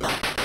Bye.